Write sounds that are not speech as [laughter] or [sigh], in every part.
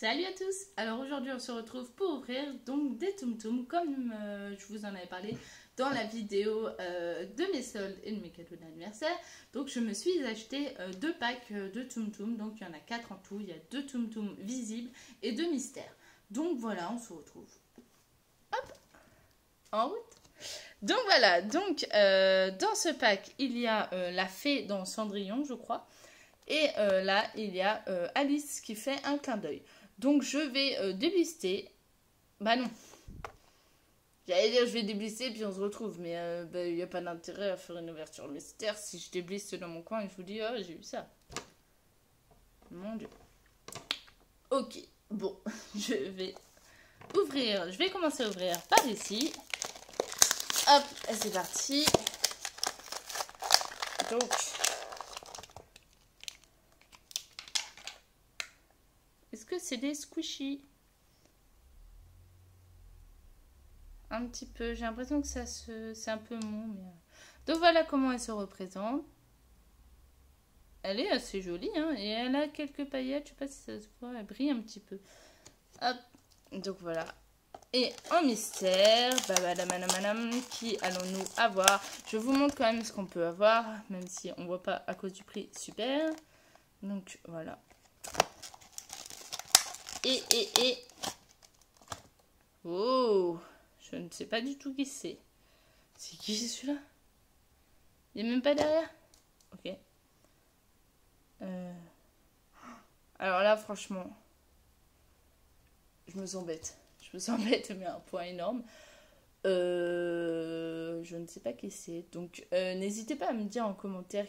Salut à tous Alors aujourd'hui on se retrouve pour ouvrir donc des Tum Tum comme euh, je vous en avais parlé dans la vidéo euh, de mes soldes et de mes cadeaux d'anniversaire. Donc je me suis acheté euh, deux packs de Tum Tum, donc il y en a quatre en tout, il y a deux Tum Tum visibles et deux mystères. Donc voilà, on se retrouve. Hop En route donc voilà, donc dans ce pack, il y a la fée dans Cendrillon, je crois. Et là, il y a Alice qui fait un clin d'œil. Donc je vais euh, déblister. Bah non. J'allais dire je vais déblister puis on se retrouve. Mais euh, bah, il n'y a pas d'intérêt à faire une ouverture mystère si je débliste dans mon coin et je vous dis oh j'ai eu ça. Mon dieu. Ok. Bon, [laughs] je vais ouvrir. Je vais commencer à ouvrir par ici. Hop, c'est parti. Donc, que c'est des squishy Un petit peu. J'ai l'impression que ça se... c'est un peu mou. Euh. Donc voilà comment elle se représente. Elle est assez jolie. Hein, et elle a quelques paillettes. Je sais pas si ça se voit. Elle brille un petit peu. Hop. Donc voilà. Et en mystère, bah, madame, madame, qui allons-nous avoir? Je vous montre quand même ce qu'on peut avoir, même si on voit pas à cause du prix. Super. Donc voilà. Et, et, et. Oh, je ne sais pas du tout qui c'est. C'est qui c'est celui-là? Il n'est même pas derrière? Ok. Euh. Alors là, franchement, je me sens bête. Je me sens [laughs] bête, mais un point énorme. Euh, je ne sais pas qui c'est. Donc, euh, n'hésitez pas à me dire en commentaire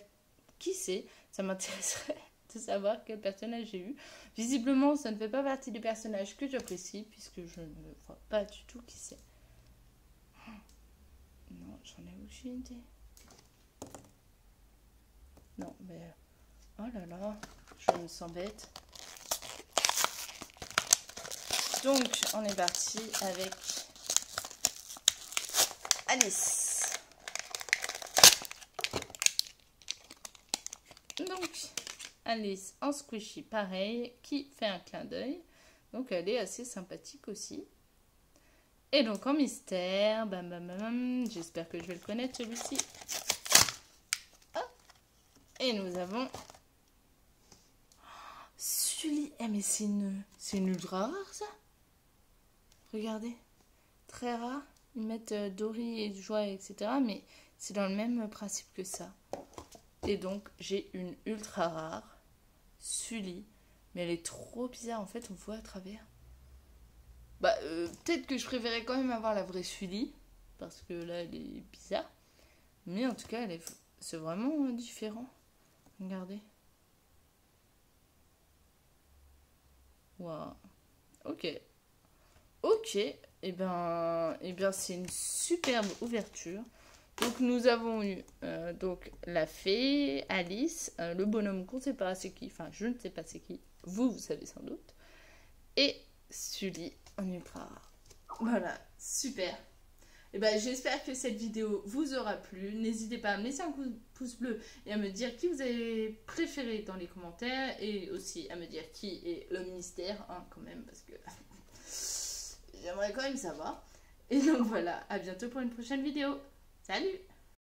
qui c'est. Ça m'intéresserait de savoir quel personnage j'ai eu. Visiblement, ça ne fait pas partie des personnages que j'apprécie, puisque je ne vois pas du tout qui c'est. Non, j'en ai aucune idée. Non, mais... Oh là là, je me sens bête. Donc, on est parti avec Alice. Donc, Alice en squishy, pareil, qui fait un clin d'œil. Donc elle est assez sympathique aussi. Et donc en mystère, bam bam j'espère que je vais le connaître celui-ci. Et nous avons Sully. Eh mais c'est une, c'est une ultra rare ça. Regardez, très rare. Ils mettent euh, Dory et Joie, etc. Mais c'est dans le même principe que ça. Et donc j'ai une ultra rare. Sully. Mais elle est trop bizarre, en fait, on voit à travers. Bah, euh, peut-être que je préférais quand même avoir la vraie Sully, parce que là, elle est bizarre. Mais en tout cas, elle est... c'est vraiment différent. Regardez. Waouh. Ok. Ok. Et eh ben, eh bien c'est une superbe ouverture. Donc nous avons eu euh, donc la fée, Alice, euh, le bonhomme qu'on ne sait pas c'est qui, enfin je ne sais pas c'est qui, vous vous savez sans doute, et Sully en ultra rare. Voilà, super. Et eh ben, j'espère que cette vidéo vous aura plu. N'hésitez pas à me laisser un pouce bleu et à me dire qui vous avez préféré dans les commentaires et aussi à me dire qui est le mystère, hein, quand même, parce que [laughs] j'aimerais quand même savoir. Et donc voilà, à bientôt pour une prochaine vidéo. Salut